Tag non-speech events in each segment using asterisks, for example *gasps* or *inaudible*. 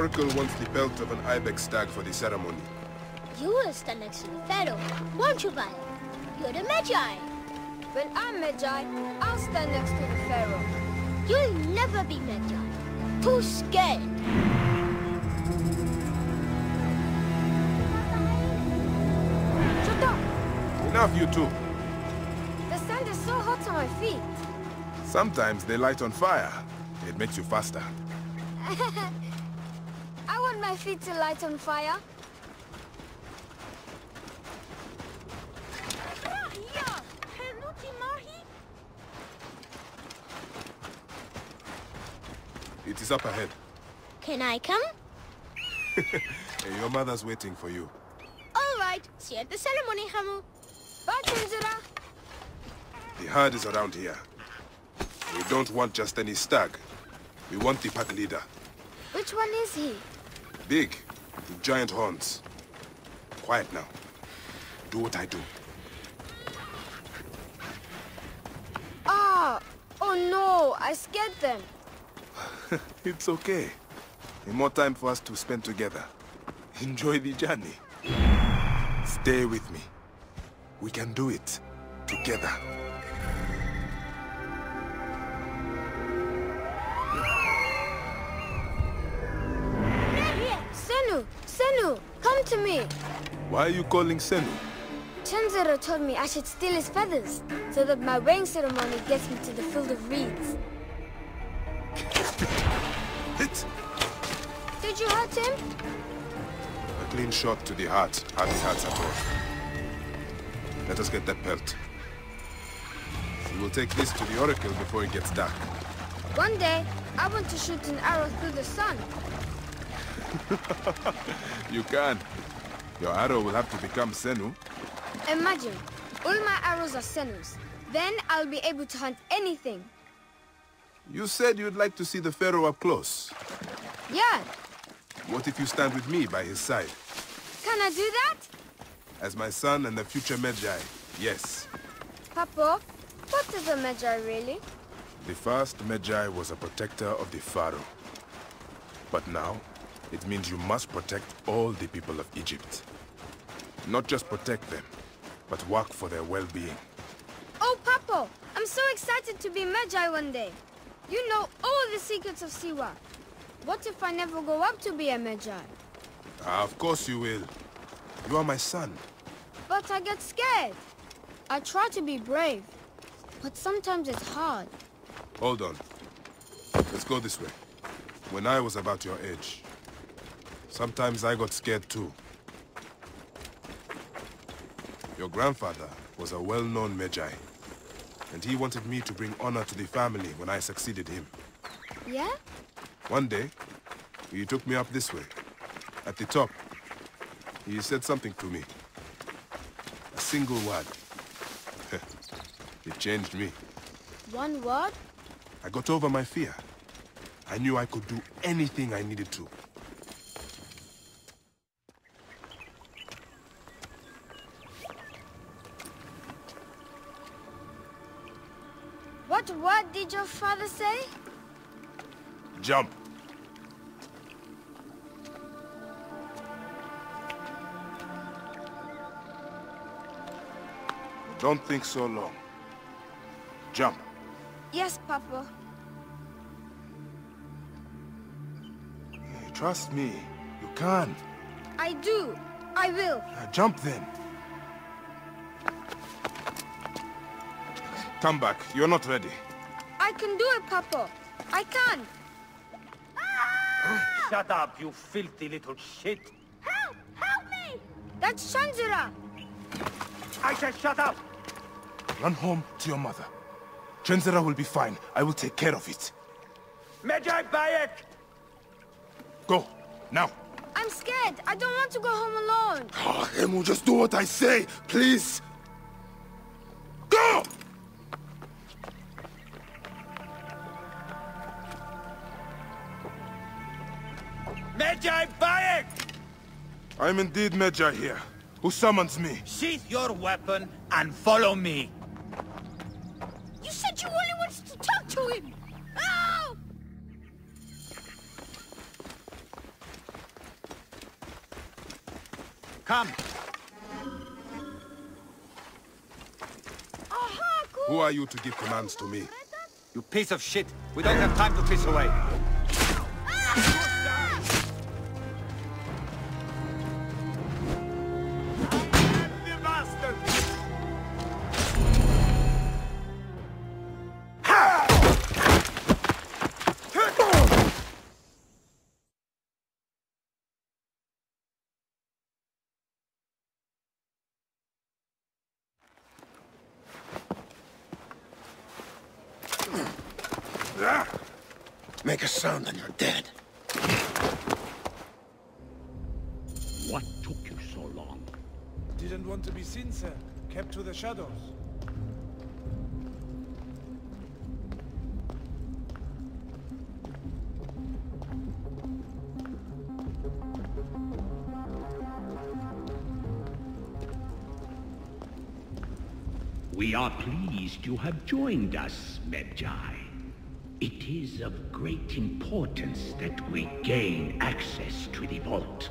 Oracle wants the pelt of an ibex stag for the ceremony. You will stand next to the Pharaoh, won't you, Baal? You're the Medjay. When I'm Medjay, I'll stand next to the Pharaoh. You'll never be Medjay. Too scared. Shut up! Enough, you two. The sand is so hot on my feet. Sometimes they light on fire. It makes you faster. *laughs* I want my feet to light on fire. It is up ahead. Can I come? *laughs* Your mother's waiting for you. All right. See you at the ceremony, Khemu. Bye, Tenzura. The herd is around here. We don't want just any stag. We want the pack leader. Which one is he? Big, with giant horns. Quiet now. Do what I do. Ah! Oh no, I scared them. *laughs* It's okay. More time for us to spend together. Enjoy the journey. Stay with me. We can do it. Together. To me! Why are you calling Senu? Tenzura told me I should steal his feathers, so that my weighing ceremony gets me to the field of reeds. Hit! Did you hurt him? A clean shot to the heart. Hardly hurts at all. Let us get that pelt. We will take this to the Oracle before it gets dark. One day, I want to shoot an arrow through the sun. *laughs* You can. Your arrow will have to become Senu. Imagine, all my arrows are Senus. Then I'll be able to hunt anything. You said you'd like to see the Pharaoh up close. Yeah, What if you stand with me by his side? can I do that? As my son and the future Medjay, yes. Papa, what is a Medjay really? The first Medjay was a protector of the Pharaoh. But now, it means you must protect all the people of Egypt. Not just protect them, but work for their well-being. Oh, Papa, I'm so excited to be Medjay one day. You know all the secrets of Siwa. What if I never go up to be a Medjay? Ah, of course you will. You are my son. But I get scared. I try to be brave, but sometimes it's hard. Hold on. Let's go this way. When I was about your age, sometimes I got scared too. Your grandfather was a well-known Medjay, and he wanted me to bring honor to the family when I succeeded him. Yeah? One day, he took me up this way. At the top, he said something to me. A single word. *laughs* it changed me. One word? I got over my fear. I knew I could do anything I needed to. What did your father say? Jump! Don't think so long. Jump. Yes, Papa. Trust me. You can. I do. I will. Now jump then. Come back. You're not ready. I can do it, Papa. I can. Ah! Shut up, you filthy little shit! Help! Help me! That's Shanjura. I said shut up! Run home to your mother. Trenzera will be fine. I will take care of it. Medjay Bayek! Go. Now. I'm scared. I don't want to go home alone. Oh, Khemu, just do what I say, please. I am indeed Medjay here. Who summons me? Sheath your weapon and follow me. You said you only wanted to talk to him! Oh! Come. Who are you to give commands to me? You piece of shit. We don't have time to piss away. Make a sound and you're dead. What took you so long? Didn't want to be seen, sir. Kept to the shadows. We are pleased you have joined us, Medjay. It is of great importance that we gain access to the vault.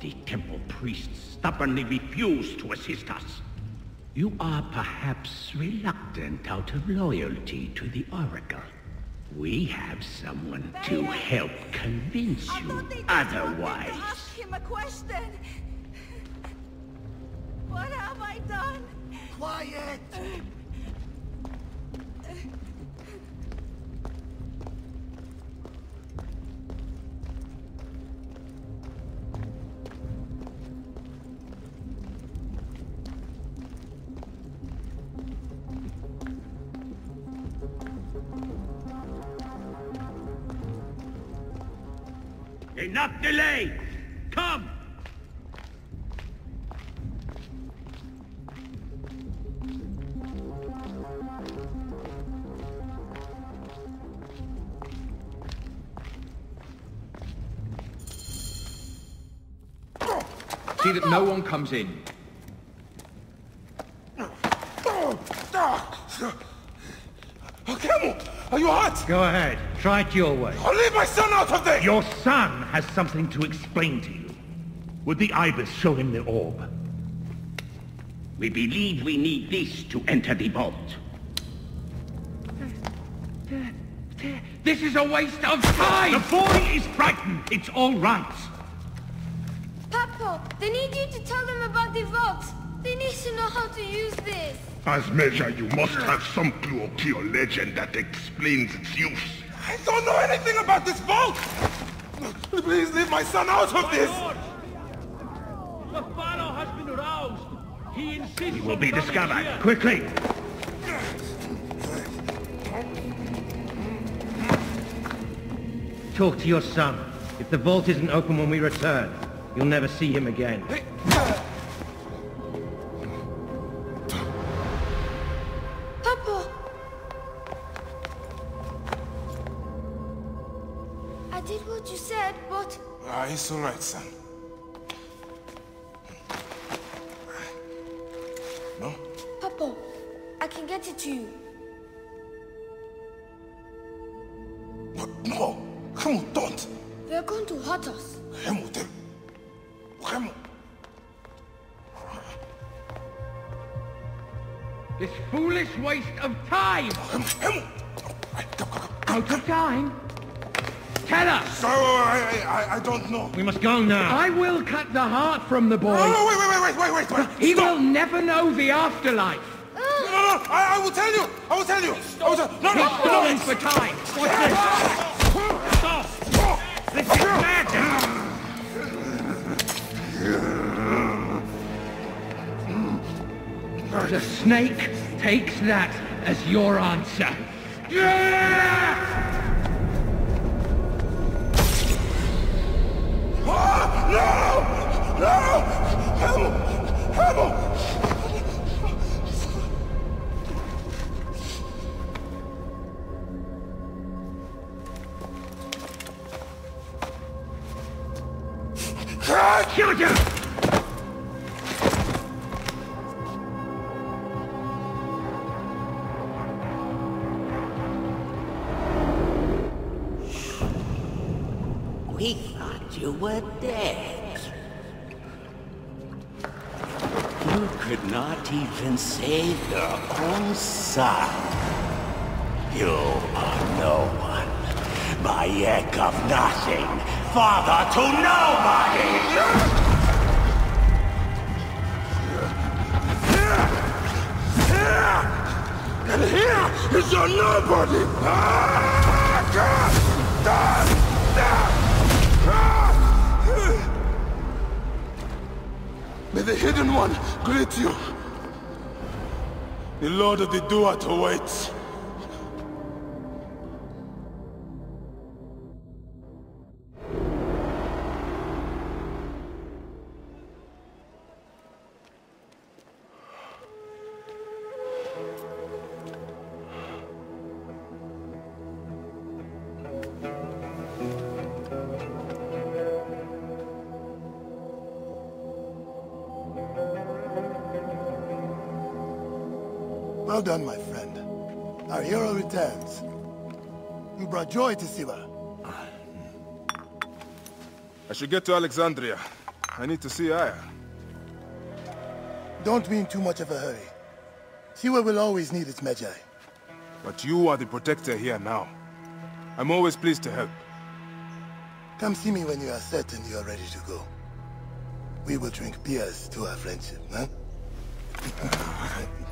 The temple priests stubbornly refuse to assist us. You are perhaps reluctant out of loyalty to the Oracle. We have someone to help convince you thought they just otherwise. wanted ask him a question. What have I done? Quiet! Enough delay! Come! See that no one comes in. Oh, Khemu, are you hurt? Go ahead. Try it your way. I'll leave my son out of this! Your son has something to explain to you. Would the Ibis show him the orb? We believe we need this to enter the vault. This is a waste of time! The boy is frightened. It's all right. Papo, they need you to tell them about the vault. They need to know how to use this. As measure, you must have some clue or key or legend that explains its use. I don't know anything about this vault! Please leave my son out of this! The Pharaoh has been aroused. He insists He will be discovered. Quickly! Talk to your son. If the vault isn't open when we return, you'll never see him again. Uh, it's all right, son. Hmm. No? Papa, I can get it to you. No, no! Khemu, don't! They're going to hurt us. Khemu, they... Khemu! This foolish waste of time! Khemu, Khemu! Out of time? Tell us! So, I, I, I don't know. We must go now. I will cut the heart from the boy. No, no, wait, wait, wait, wait, wait, wait, wait! He Stop! will never know the afterlife. No, no, no! I, I will tell you! I will tell you! I will tell... No, no, He's no! falling for time. This is madness. The snake takes that as your answer. Ah, no! No! Khemu! Khemu! Ah! Shut you were dead. could not even save your own son. You are no one. Bayek of nothing. Father to nobody! And here is your nobody! Ah, God! May the Hidden One greet you. The Lord of the Duat awaits. Well done, my friend. Our hero returns. You brought joy to Siwa. I should get to Alexandria. I need to see Aya. Don't be in too much of a hurry. Siwa will always need its Medjay. But you are the protector here now. I'm always pleased to help. Come see me when you are certain you are ready to go. We will drink beers to our friendship, huh? *laughs*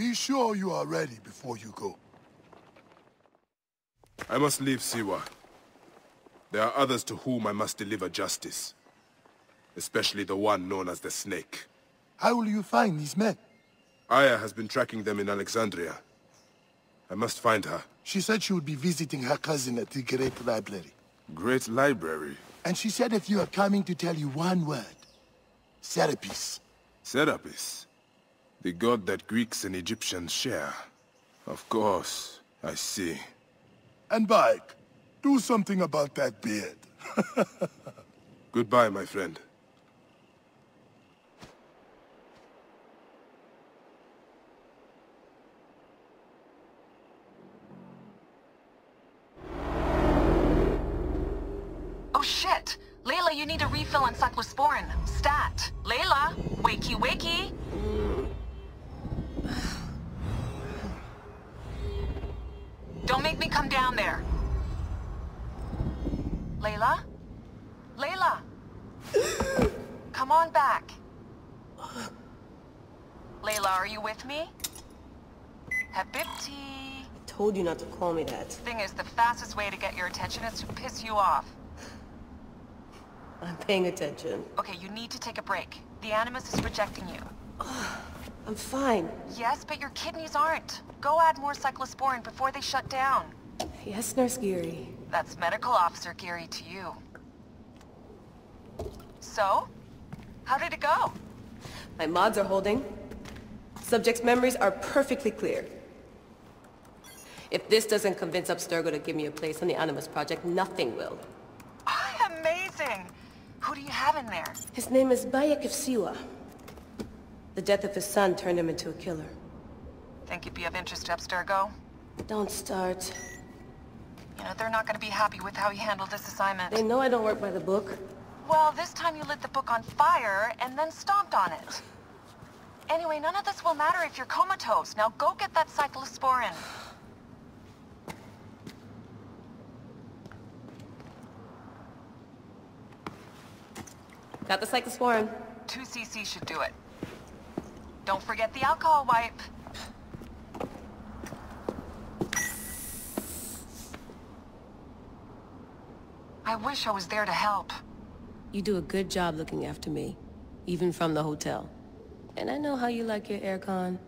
Be sure you are ready before you go. I must leave Siwa. There are others to whom I must deliver justice. Especially the one known as the Snake. How will you find these men? Aya has been tracking them in Alexandria. I must find her. She said she would be visiting her cousin at the Great Library. Great Library? And she said if you are coming to tell you one word, Serapis. Serapis? The god that Greeks and Egyptians share. Of course, I see. And Bayek, do something about that beard. *laughs* Goodbye, my friend. Oh shit! Layla, you need a refill on cyclosporin. Stat. Layla, wakey wakey. Don't make me come down there. Layla? Layla! *gasps* come on back. Layla, are you with me? Habibti. told you not to call me that. Thing is, the fastest way to get your attention is to piss you off. I'm paying attention. Okay, you need to take a break. The Animus is rejecting you. *sighs* I'm fine. Yes, but your kidneys aren't. Go add more cyclosporin before they shut down. Yes, Nurse Geary. That's Medical Officer Geary to you. So? How did it go? My mods are holding. Subject's memories are perfectly clear. If this doesn't convince Abstergo to give me a place on the Animus Project, nothing will. Amazing! Who do you have in there? His name is Bayek of Siwa. The death of his son turned him into a killer. Think you'd be of interest to Abstergo? Don't start. You know, they're not gonna be happy with how you handled this assignment. They know I don't work by the book. Well, this time you lit the book on fire and then stomped on it. Anyway, none of this will matter if you're comatose. Now go get that cyclosporin. Got the cyclosporin. 2 cc should do it. Don't forget the alcohol wipe. I wish I was there to help. You do a good job looking after me, even from the hotel. And I know how you like your aircon.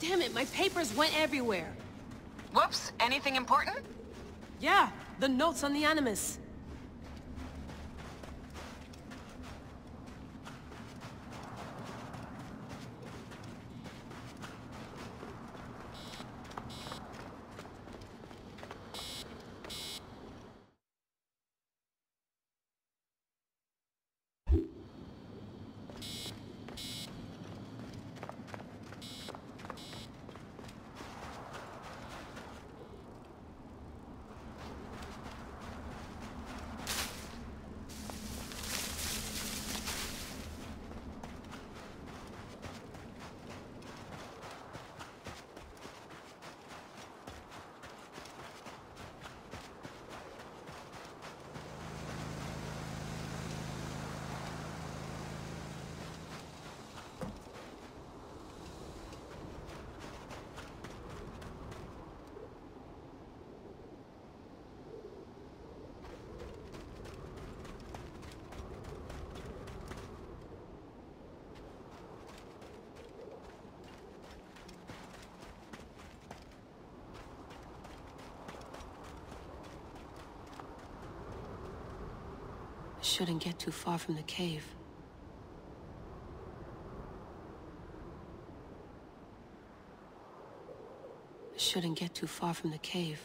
Damn it, my papers went everywhere. Whoops, anything important? Yeah, the notes on the Animus. Shouldn't get too far from the cave. Shouldn't get too far from the cave.